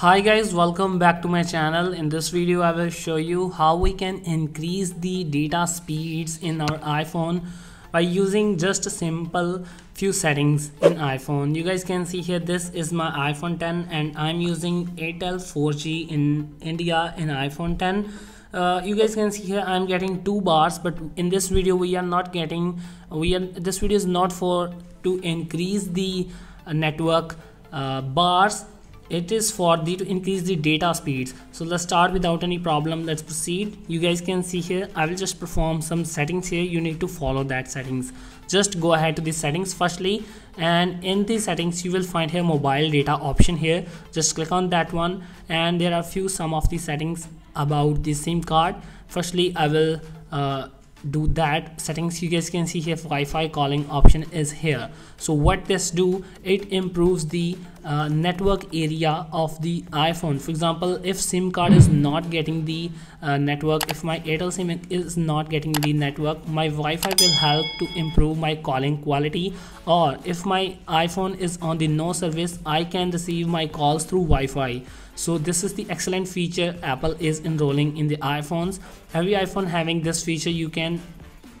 Hi guys, welcome back to my channel. In this video, I will show you how we can increase the data speeds in our iPhone by using just a simple few settings in iPhone. You guys can see here, this is my iPhone 10 and I'm using Airtel 4G in India in iPhone 10. Uh, you guys can see here I'm getting two bars but in this video we are not getting we are this video is not for to increase the uh, network uh, bars it is for the to increase the data speeds. So let's start without any problem. Let's proceed. You guys can see here i will just perform some settings here. You need to follow that settings. Just go ahead to the settings firstly. And in the settings you will find here mobile data option here. Just click on that one. And there are few some of the settings about the sim card. Firstly i will uh, do that settings. You guys can see here Wi-Fi calling option is here. So what this do it improves the uh, network area of the iPhone. For example if SIM card is not getting the uh, network if my Airtel SIM is not getting the network my Wi-Fi will help to improve my calling quality. Or if my iPhone is on the no service I can receive my calls through Wi-Fi so this is the excellent feature apple is enrolling in the iphones. Every iphone having this feature you can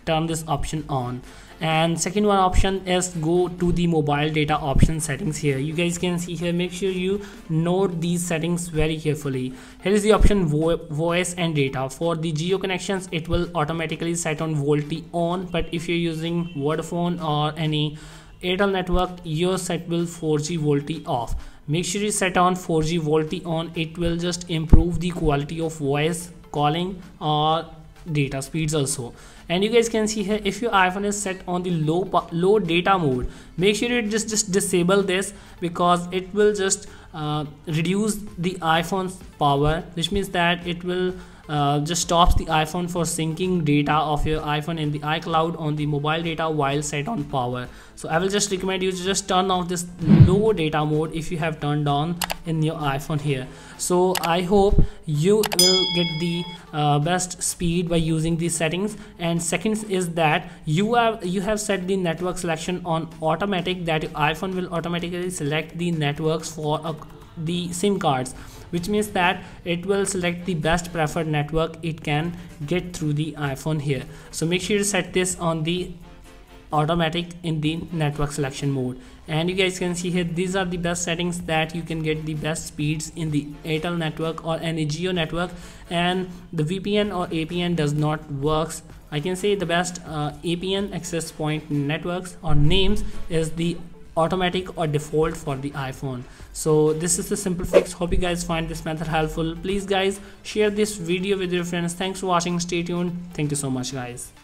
turn this option on. And second one option is go to the mobile data option settings here. You guys can see here make sure you note these settings very carefully. Here is the option vo voice and data. For the Jio connections it will automatically set on VoLTE on but if you're using Vodafone or any Airtel network your set will 4G VoLTE off make sure you set on 4G VoLTE on it will just improve the quality of voice calling or data speeds also. And you guys can see here if your iphone is set on the low low data mode make sure you just just disable this because it will just uh, reduce the iphone's power which means that it will uh, just stops the iPhone for syncing data of your iPhone in the iCloud on the mobile data while set on power. So I will just recommend you to just turn off this low data mode if you have turned on in your iPhone here. So I hope you will get the uh, best speed by using these settings. And second is that you have you have set the network selection on automatic that your iPhone will automatically select the networks for a, the SIM cards which means that it will select the best preferred network it can get through the iPhone here. So make sure to set this on the automatic in the network selection mode. And you guys can see here these are the best settings that you can get the best speeds in the Airtel network or any Jio network. And the VPN or APN does not works. I can say the best uh, APN access point networks or names is the automatic or default for the iphone. So this is the simple fix. Hope you guys find this method helpful. Please guys share this video with your friends. Thanks for watching. Stay tuned. Thank you so much guys